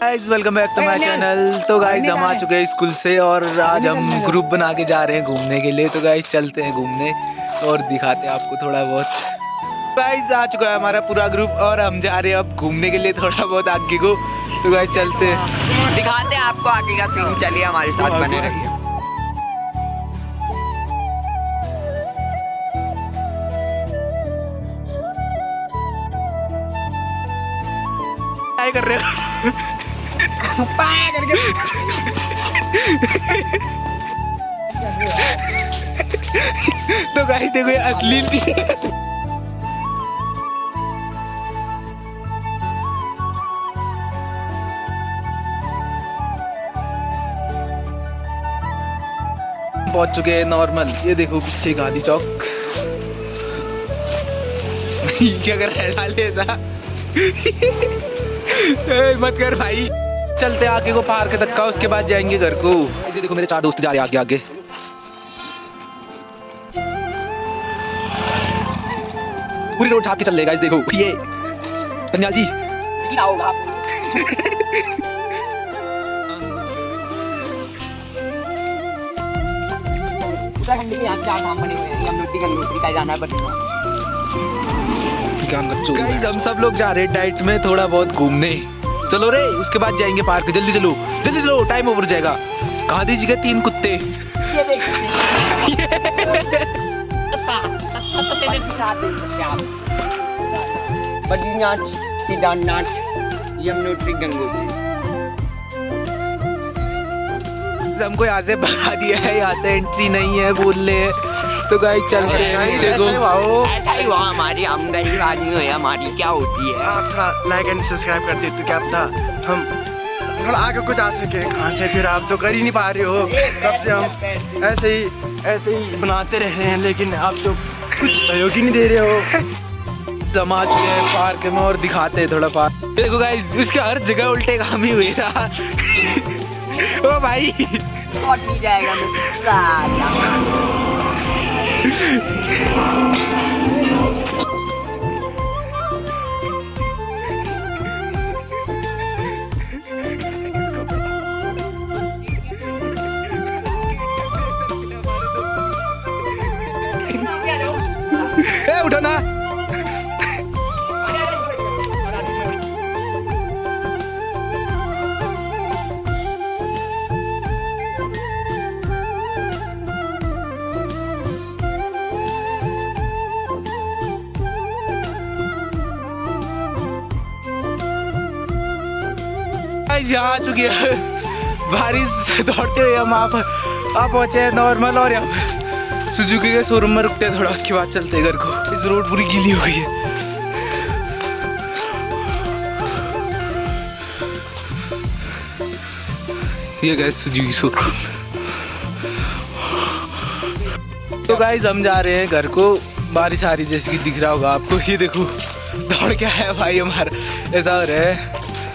Guys welcome back to my channel तो guys हम आ चुके हैं स्कूल से और आज हम ग्रुप बना के जा रहे हैं घूमने के लिए। तो गाइस चलते हैं घूमने और दिखाते हैं आपको थोड़ा बहुत। गाइस आ चुका है हमारा पूरा ग्रुप और हम जा रहे हैं अब घूमने के लिए थोड़ा बहुत आगे को। तो गाइस चलते हैं। दिखाते हैं आपको आगे का सीन चलिए हमारे साथ बने रहिए। कर रहे हो? तो गाइस देखो ये अश्लील चीज़ें पहुँच चुके हैं नॉर्मल ये देखो पीछे गांधी चौक। क्या कर रहा है डाले मत कर भाई। चलते आगे को तक का उसके बाद जाएँगे घर को। देखो, मेरे चार दोस्त जा रहे आगे आगे। पूरी रोड छाप के चल रहे गाइस देखो। ये कन्याल जी। हम सब लोग जा रहे हैं डाइट में, थोड़ा बहुत घूमने। चलो रे उसके बाद जाएँगे पार्क। जल्दी चलो जल्दी चलो टाइम ओवर जाएगा। गांधी जी के तीन कुत्ते। बद्रीनाथ केदारनाथ यमुनोत्री गंगोत्री। हमको यहाँ से भगा दिया है यहाँ से एंट्री नहीं है बोलने। तो गाइस चलते हैं। नीचे को ऐसा ही वहाँ हमारी हम गरीब आदमी है हमारी क्या होती है? आप थोड़ा लाइक एंड सब्सक्राइब कर देते तो क्या पता हम थोड़ा आगे को जा सके। कहाँ से फिर आप तो कर ही नहीं पा रहे हो। तब से हम ऐसे ही ऐसे ही बनाते रह रहे हैं लेकिन आप तो कुछ सहयोग ही नहीं दे रहे हो। आ चुके हैं पार्क में और दिखाते हैं थोड़ा पार्क। देखो गाइस उसके हर जगह उल्टे काम ही हुए था ओ भाई। नहीं जाएगा eh udah nah गाइस यहाँ आ चुकी है। बारिश दौड़ते हुए हम आप आप पहुँचे हैं नॉर्मल और यहाँ सुजुकी के शोरूम में रुकते हैं थोड़ा, उसके बाद चलते घर को। इस रोड पूरी गीली हो गई है। ये गए सुजुकी शोरूम तो गाइस हम जा रहे हैं घर को। बारिश आ रही जैसे कि दिख रहा होगा आपको। ये देखो, दौड़ क्या है भाई हमारा। ऐसा हो रहा है।